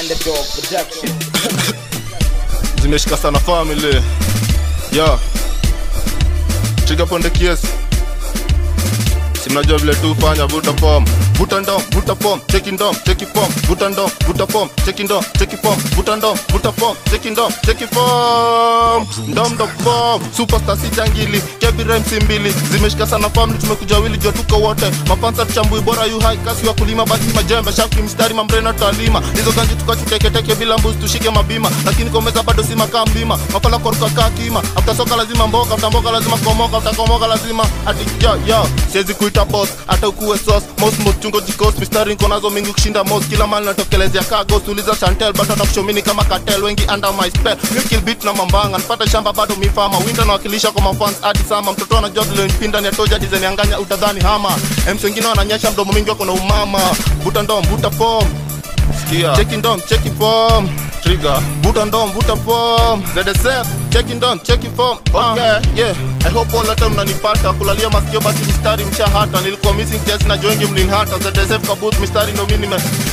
Underdog Production. zimeshika sana family. Yo chigaponde kiesi si mnajua vile tu fanya vuta form vuta ndom vuta form cheki ndom cheki form vuta ndom vuta form cheki ndom cheki form vuta ndom vuta form cheki ndom cheki form ndom ndom form superstar si jangili. Kebi rhymes mbili zimeshika sana family tumekuja wili jua tuko wote. Mafansa tuchambui bora yu hai kasi wa kulima basi majembe. Shafi mstari mambrena tutalima hizo ganji tukachuteketeke bila mbuzi tushike mabima. Lakini komeza bado si makaa mlima mapala koruka kaa kima afta soka lazima mboka afta mboka lazima komoka afta komoka lazima. Ati yo yo siwezi kuita boss hata ukuwe sos mos mochungo jikos mistari niko nazo mingi kushinda mos kila mali natokelezea kagos uliza chantel bado atakushomini kama katel wengi under my spell. Mikil kill beat na mambanga nipata shamba bado mifama winda nawakilisha kwa mafans hadi sama mtoto anajua vile nipinda ni atoja design yanganya utadhani hama MC wengine wananyesha mdomo mingi wako na umama. Vuta ndom vuta form. Sikia. Cheki ndom, cheki form. Trigger. Boot on down, boot on form. ZSF, cheki check in form. Okay, yeah. I hope all hata mnanipata kulalia masikio basi mistari mshahata. Nilikuwa missing case na joingi mlinihata ZSF kabut mistari no mimi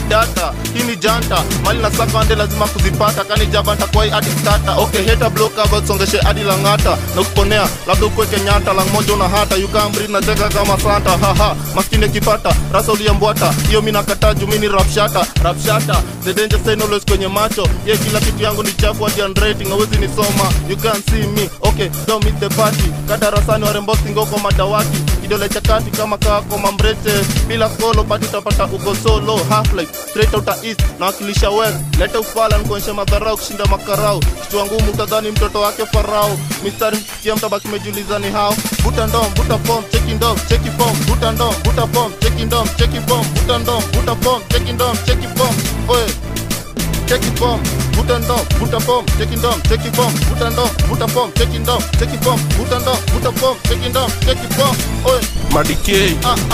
data hii ni janta. Mali na saka ande lazima kuzipata. Kani jaba hii hadi stata. Okay hater block cover songeshe hadi langata na kuponea labda ukwe kenyata. lang moja una hata. You can breathe na cheka kama Santa. Haha maskini kipata. Rasa uliambwata hiyo mimi nakataa juu mimi ni rap shata rap shata the danger sign always kwenye macho yeah kila kitu yangu ni chafu hadi handwriting hawezi nisoma. You can see me. Okay don't miss the party. Kadarasani warembo singoko madawati. Kidole cha kati kama kako mambrete. Bila kolo bado utapata uko solo. Half life straight out east nawakilisha west leta ufala nikuonyesha madharau kushinda makarau. Kichwa ngumu mutadhani mtoto wake farao. Mistari mkikia mtabaki mejiuliza ni hao Buta ndom buta form cheki ndom cheki form. Buta ndom buta form cheki ndom cheki form. Buta ndom buta form cheki ndom cheki form oye cheki form vuta ndom vuta form cheki ndom cheki form vuta ndom vuta form cheki ndom cheki form vuta ndom vuta form cheki ndom cheki form oye madikei ah,